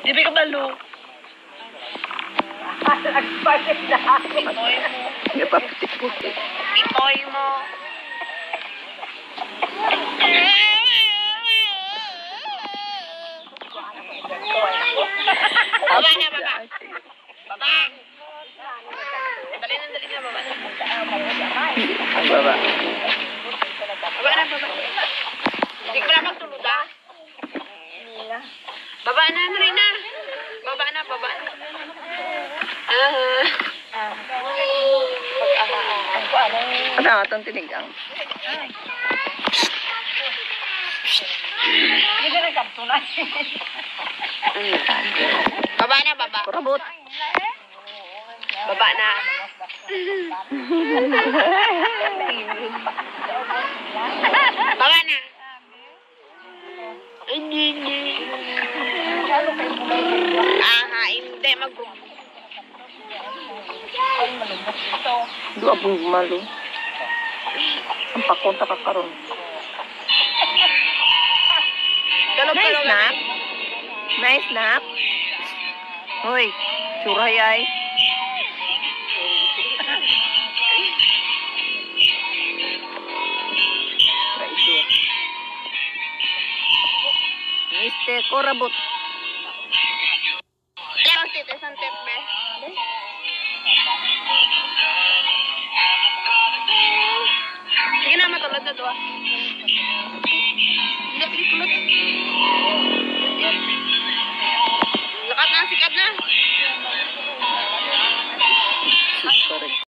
Di ka balo. Nag-party na. Pitoy mo. Napaputik-putik. Pitoy mo. Baba na, baba. Baba. Dali na, dali na, baba na. Ang baba. Baba na, baba. Hindi ko na magtulog ah. Baba na, dali na. Baba Ang atong tinigang? Hindi ka nagkaptunan. Baba na, baba. Kurabot. Baba na. Baba na. Hindi, hindi. Ah, hindi. Mag Dua pong gumalo. Ang pakunta ka karon. Tulog. snap? May snap? Hoy, suray ay. Mr. Korabot. Alam, tito, na,